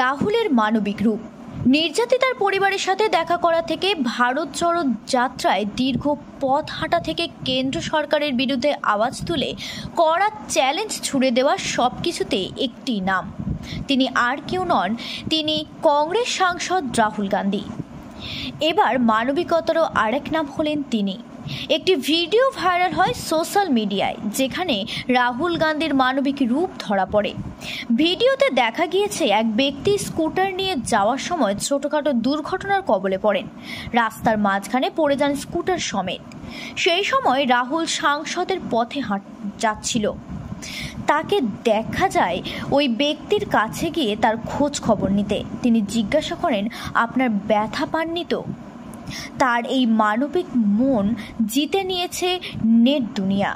রাহুলের মানবিক রূপ। নির্যাতিতার পরিবারের সাথে দেখা করা থেকে ভারত জড়ো যাত্রায় দীর্ঘ পথ হাঁটা থেকে কেন্দ্র সরকারের বিরুদ্ধে আওয়াজ তুলে কড়া চ্যালেঞ্জ ছুড়ে দেওয়া সব কিছুতে একটি নাম। তিনি আর কেউ নন, তিনি কংগ্রেস সাংসদ রাহুল গান্ধী। এবার মানবিকতারও আরেক নাম হলেন তিনি। একটি ভিডিও ভাইরাল হয় সোশ্যাল মিডিয়ায়, যেখানে রাহুল গান্ধীর মানবিক রূপ ধরা পড়ে। ভিডিওতে দেখা গিয়েছে এক ব্যক্তি স্কুটার নিয়ে যাওয়ার সময় ছোটোখাটো দুর্ঘটনার কবলে পড়েন। রাস্তার মাঝখানে পড়ে যান স্কুটার সমেত। সেই সময় রাহুল সাংসদের পথে হাঁট যাচ্ছিল। তাকে দেখা যায় ওই ব্যক্তির কাছে গিয়ে তার খোঁজ খবর নিতে। তিনি জিজ্ঞাসা করেন, আপনার ব্যথা পাননি তো? তার এই মানবিক মন জিতে নিয়েছে নেট দুনিয়া।